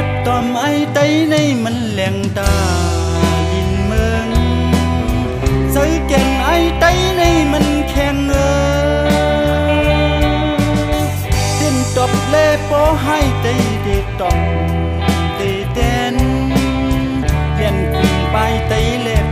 đất tòm ai tay nay mình lèn ta nhìn mừng giới kèn ai tay nay mình khen ngơ tên tọp lê bó hai tay để tòm tay tên kèn cùng bay tay lẹp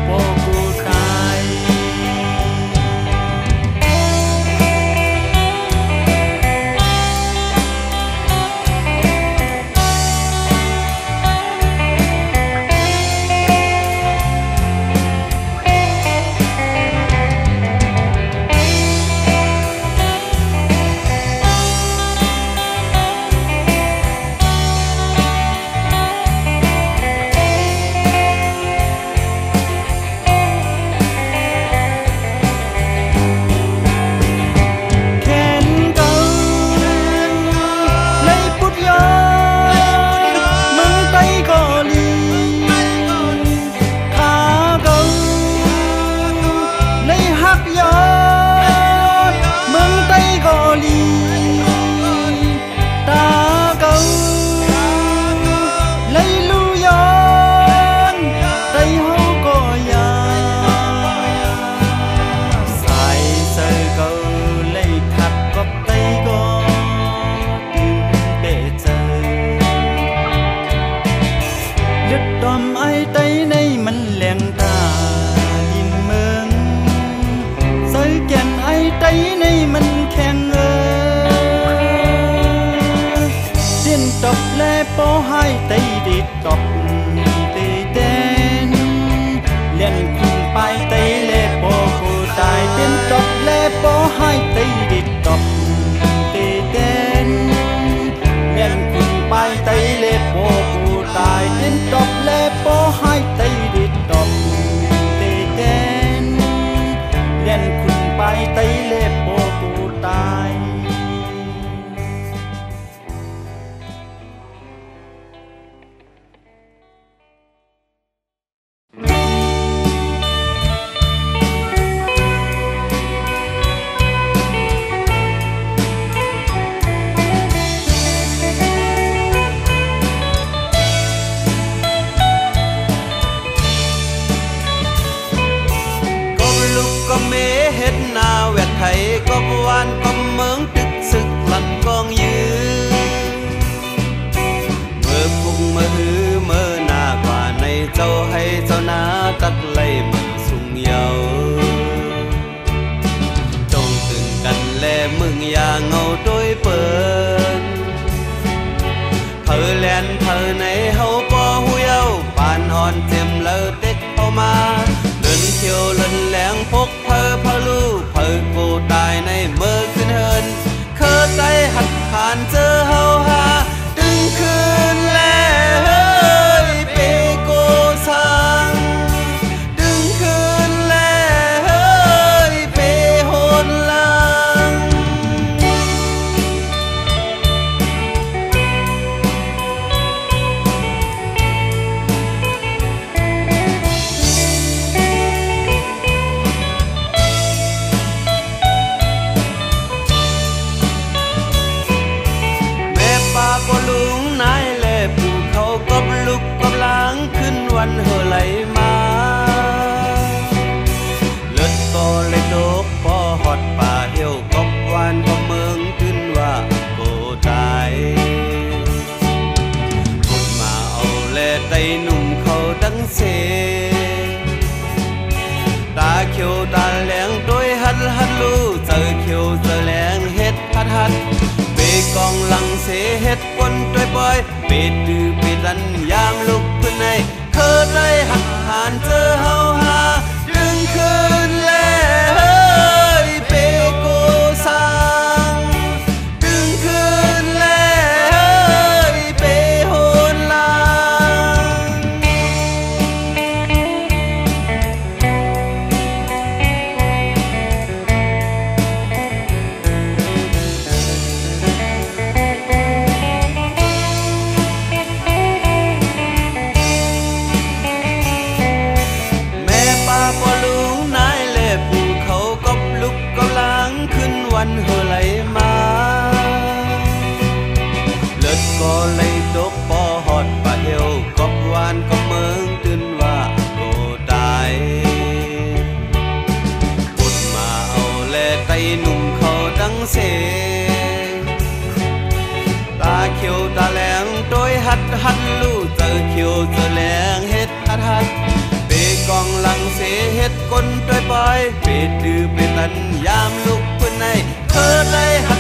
นคุณไปตีเล องหลังเสเฮ็ดปนด้วยปอยเปิดดื้อเปิดรันยามลุกขึ้นในเธอได้หักหานเจอเฮาหา ด้วยปอยเปิดดื้อเปิดตันยามลุกขึ้นในเธอได้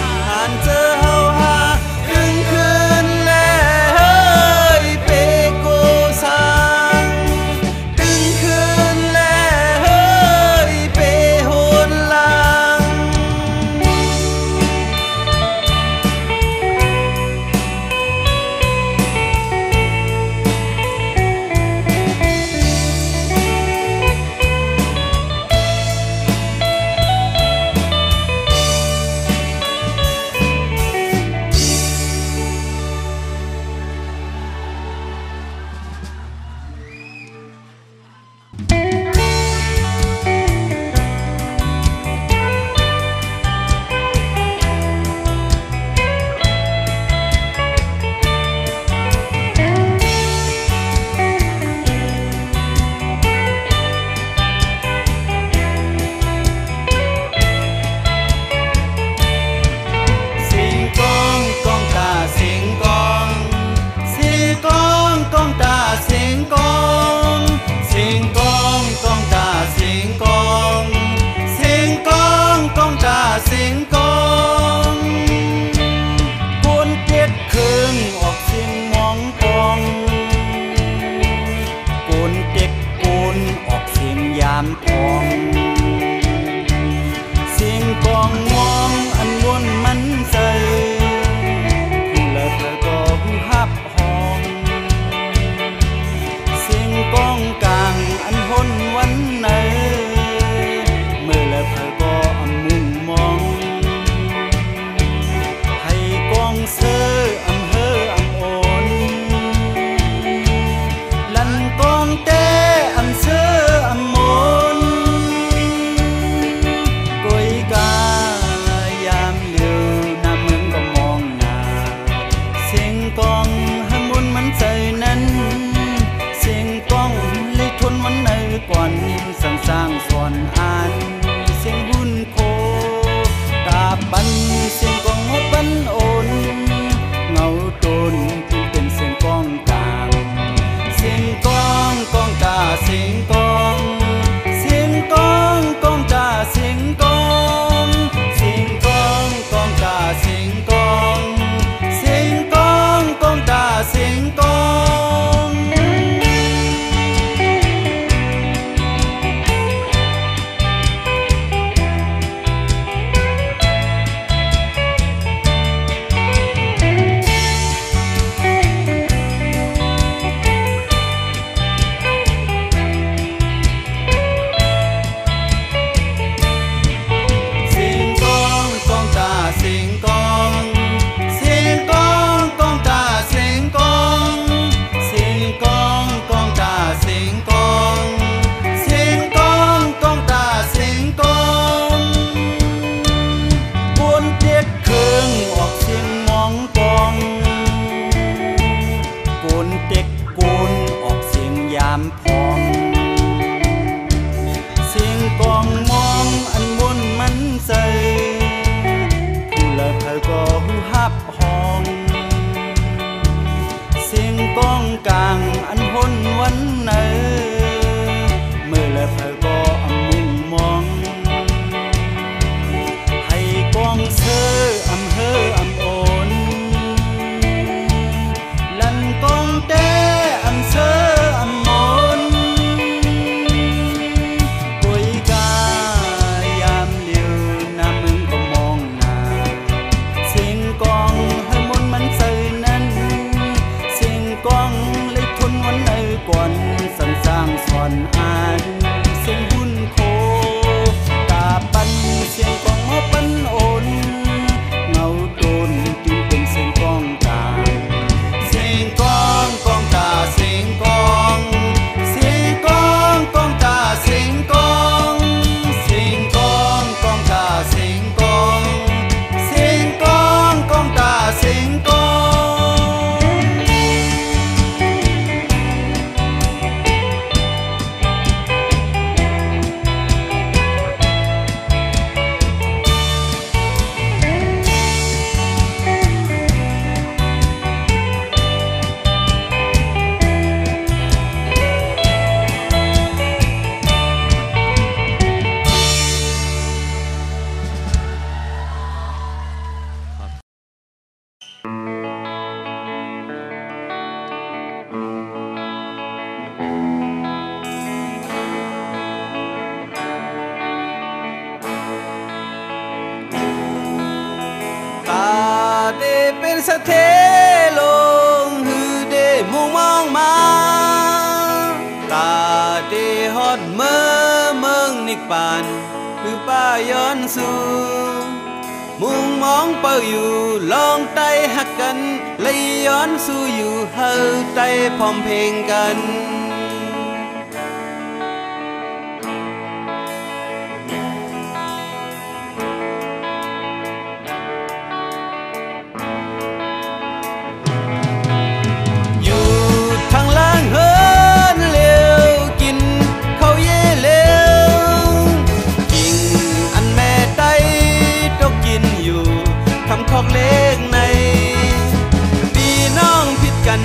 หักกันเลยย้อนสู้อยู่เฮาใจพร้อมเพลงกัน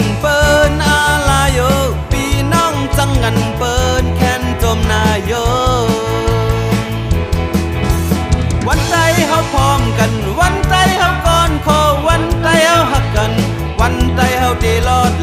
ันเปิ้นอาลายโยปีน้องจังกันเปิ้นแคนจมนายโยวันใจเฮาพร้อมกัน วันใจเฮาก่อนขอวันใจเฮาหักกัน วันใจเฮาดีลอด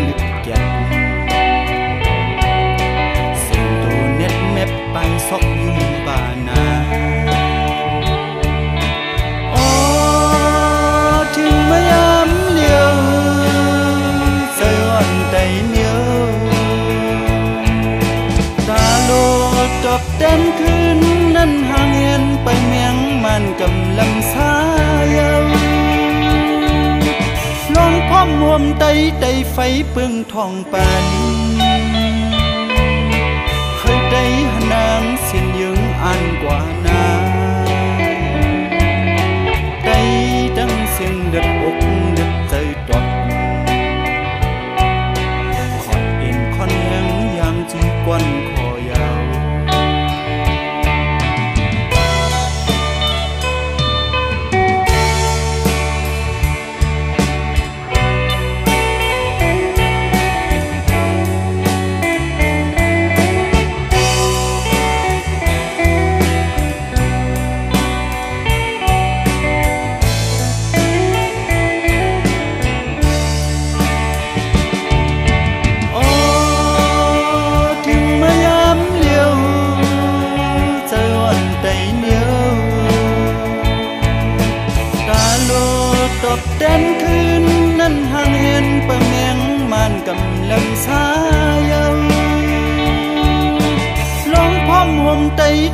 Yeah. get. มหวมไตไตไฟปึงทองปันเฮ้ยไดหนางสินยึงอันกวาน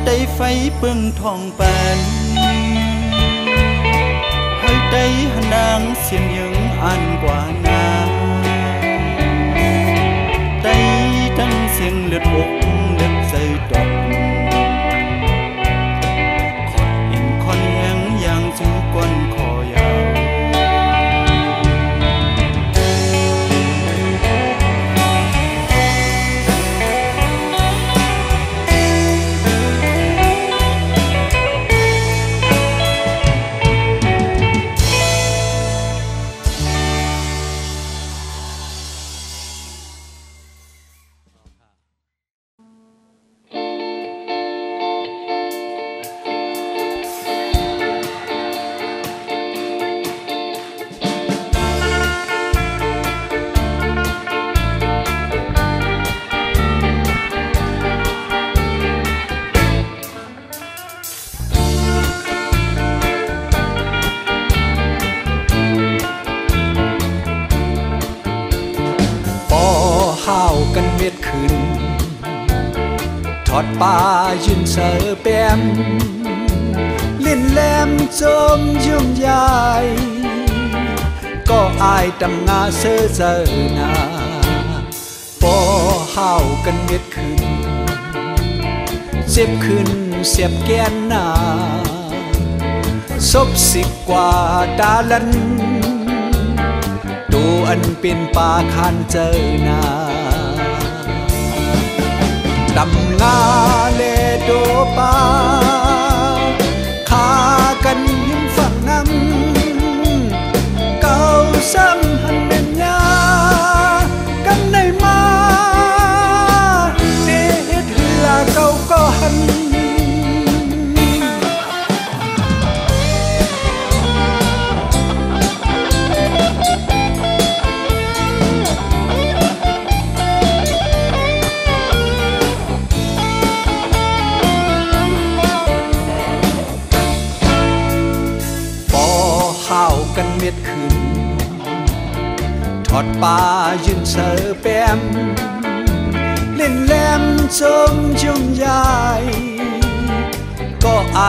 តីໄຟពឹងថងប៉ែនហើយតីហណាងសៀនយើងអានกว่าណាតីទាំងសៀងលឹកមុខ Guadalan Tuan pinpa khan cerna Tam nga le do pa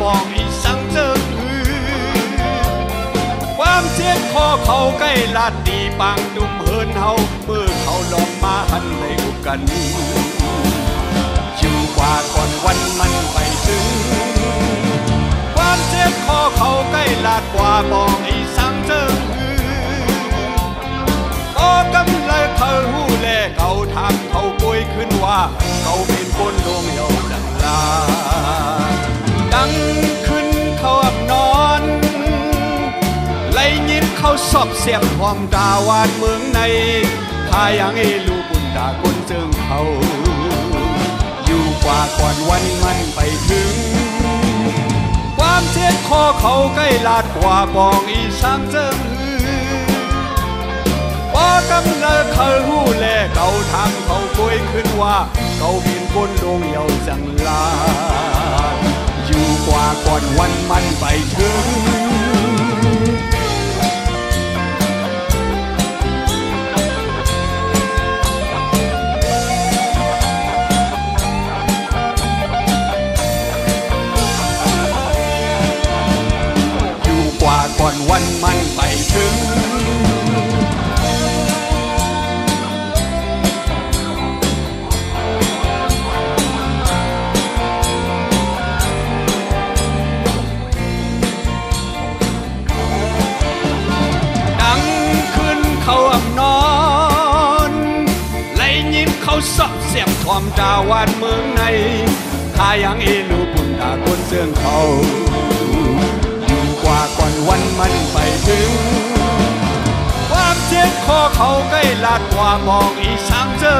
บอกอีสังเจิงความเจ็บคอเขาใกล้ลาดดีปางดุมเฮินเฮาเมื่อเขาลองมาหันในกุกันอยู่กว่าก่อนวันมันไปถึง ความเจ็บคอเขาใกล้ลาดกว่าบอกอีสังเจิงโอ้กำเลยเขาหูแลเขาทำเขาป่วยขึ้นว่า เขาเป็นคนดวงเยาดังลา เขาสอบเสียบความดาวานเมืองในข้ายังให้ลูกบุญตาคนเจิงเขา อยู่กว่าก่อนวันมันไปถึง ความเจ็บคอเขาใกล้ลาดกว่าบองอีสางเจิงหือพอกำเนิดเขาหูแลเขาทำเขาป่วยขึ้นว่า เขาเป็นคนดงเยาจังลาอยู่กว่าก่อนวันมันไปถึง วันมันไปถึง ดังขึ้นเขาอำนอนไล่ยินเขาสอบเสียบความดาวานเมืองในข้ายังเอลูบุญตาคนเสื่องเขา กว่าก่อนวันมันไปถึง ความเจ็บคอเขาใกล้ลาดกว่ามองอีสางเจอ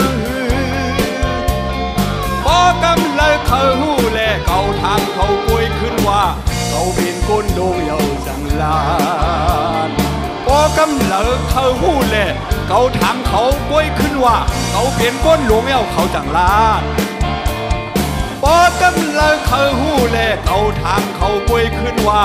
พอกำเลยเขาหูแลเขาทางเขาป่วยขึ้นว่า เขาเป็นคนโดงเยาจังลานพอกำเลยเขาหูแลเขาทางเขาป่วยขึ้นว่า เขาเป็นคนหลวงเยาเขาจังลานปอกำเลังเขาหูแลเขาทางเขาป่วยขึ้นว่า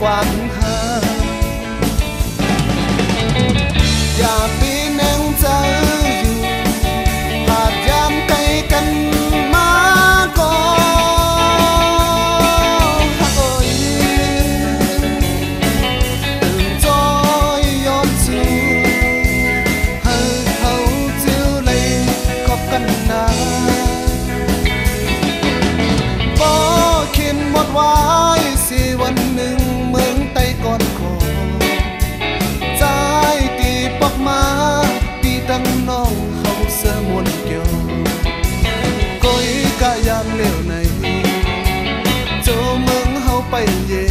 ความหา มื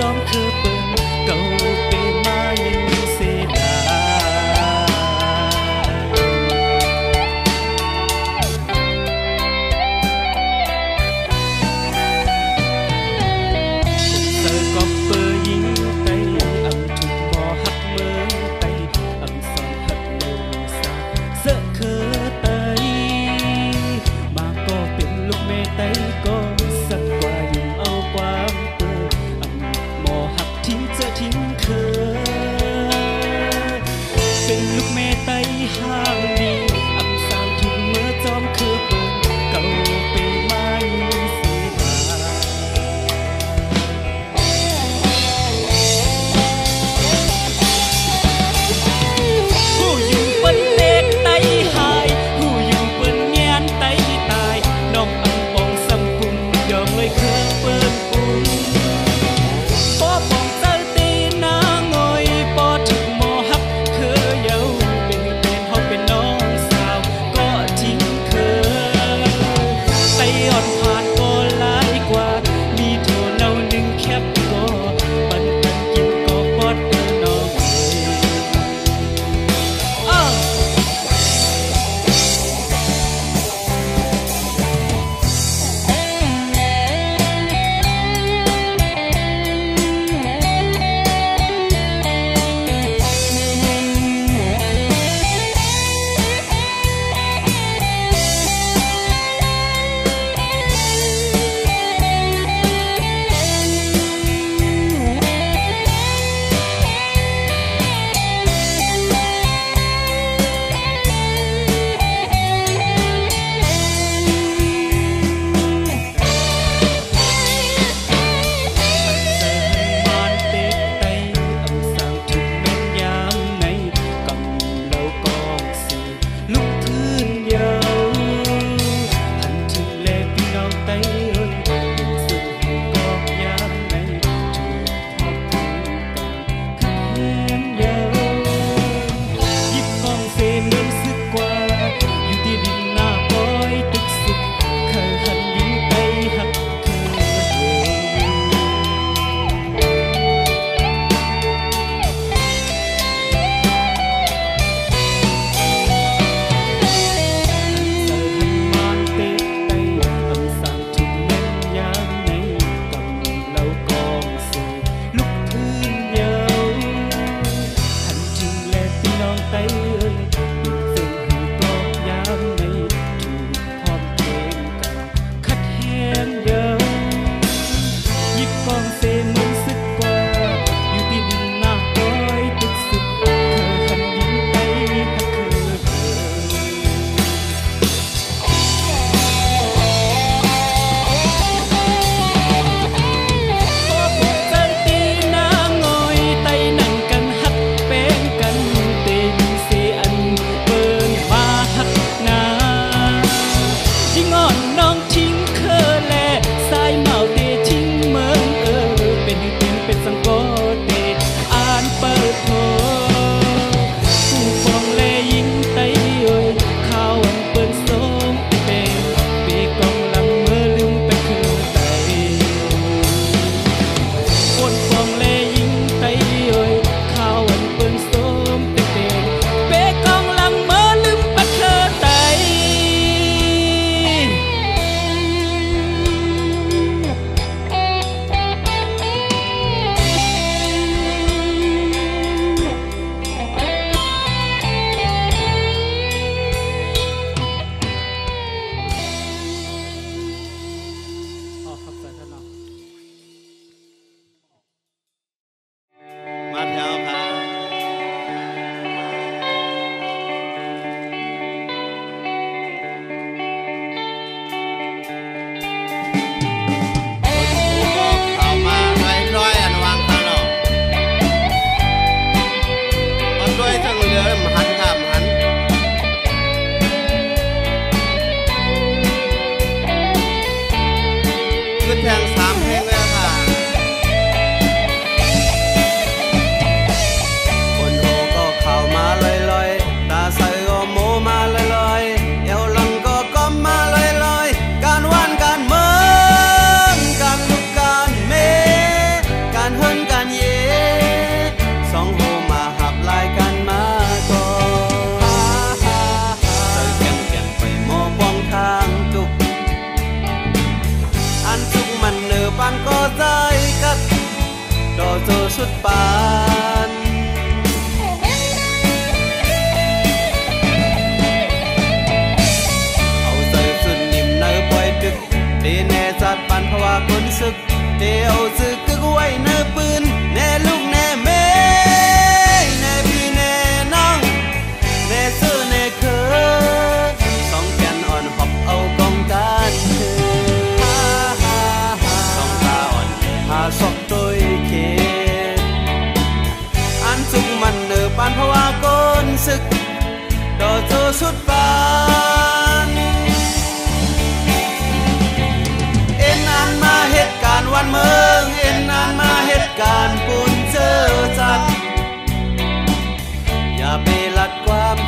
some could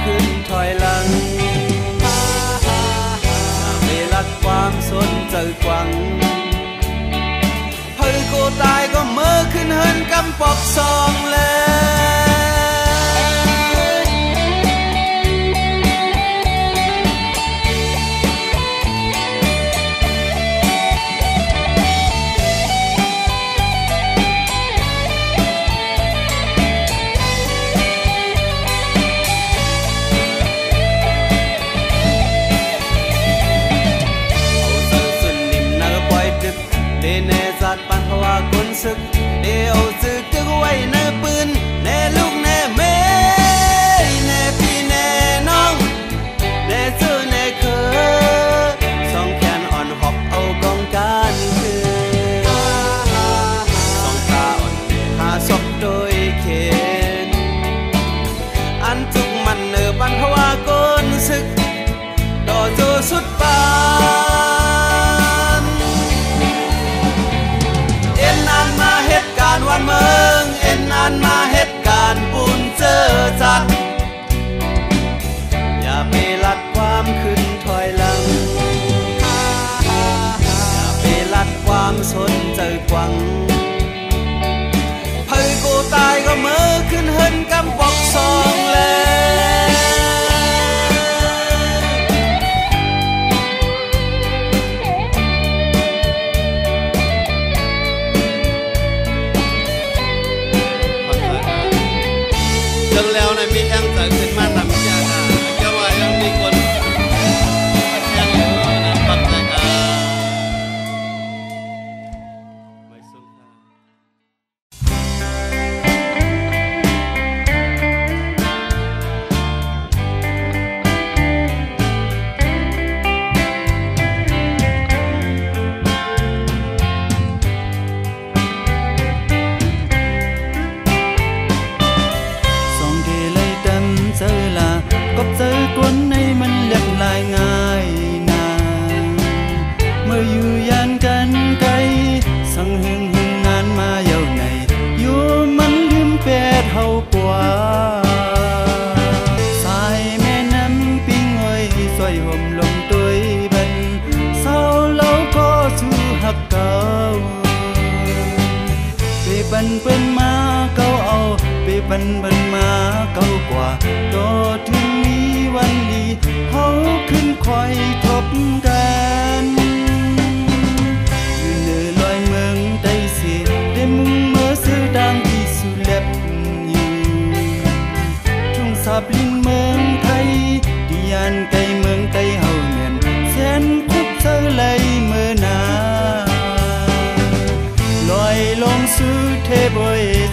ขึ้นถอยหลังไม่รักความสนใจกวังเฮยโกตายก็เมื่อขึ้นเฮินกำปอกซองแล้ว sức đều giữ tức quay nắng on my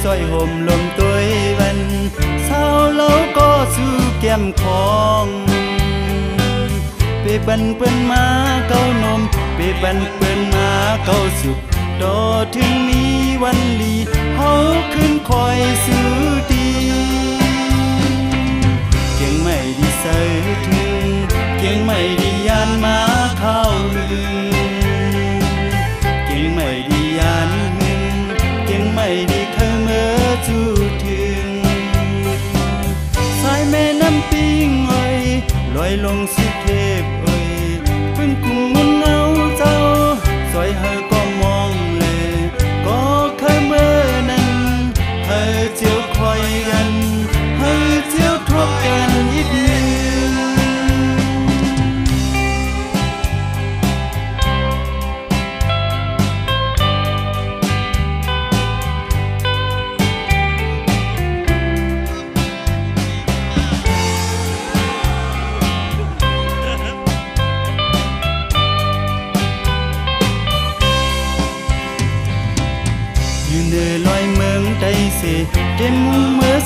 อยซอยห่มลมตัววันเศร้าเล่าก็สู่แก้มของไปบันเปิ้นมาเก้านมไปบันเปิ้นมาเก้าสุขดอถึงมีวันลีเฮาขึ้นคอยสู่ดีเก่งไม่ดีเสือถึงเก่งไม่ดียานมาเข้าลืมเก่งไม่ดียานหึงเก่งไม่ดี เคยเมื่อจูถึงสา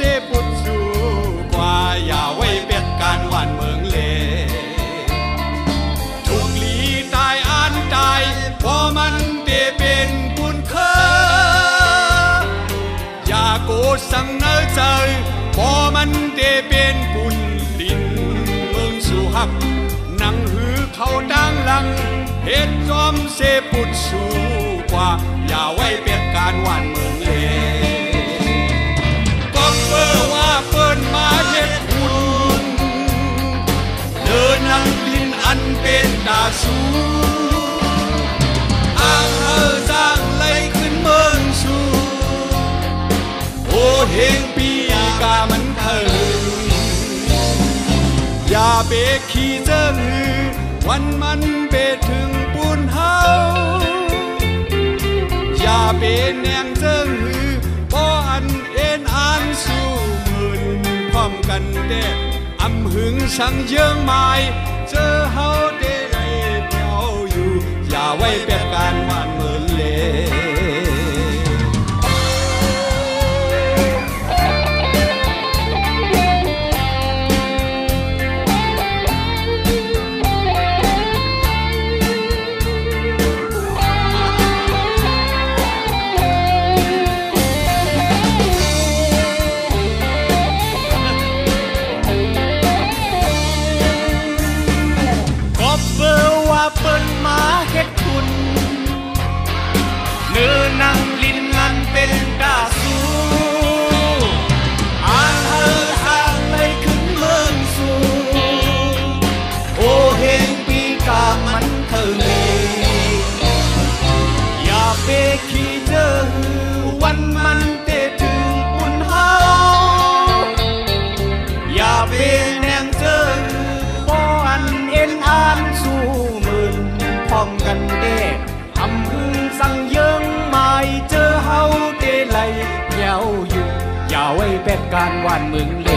จอมเสปุดสู่กว่าอย่าไว้เป็ดการหวานเมืองเลทุกลีตายอันตายพอมันได้เป็นบุญเคออย่าโกรธสังเนอใจพอมันได้เป็นบุญดินเมืองสูหักนังหือเขาดังลังเฮ็ดจอมเสปุดสู่กว่า อย่าไว้เป็ดการหวานเมือง อันเป็นตาสูอ้างเธอสร้างไหลขึ้นเมืองสูโอเฮงปีกามันเถิงอย่าเบกขี้เจิ้งหือวันมันเบถึงปูนเฮาอย่าเป็นแนงเจิ้งหือบ่อันเอ็นอ่านสู่มืนพร้อมกันเด้อำหึงสังเยืองหมายเจอเฮาได้ไรเการวานมือง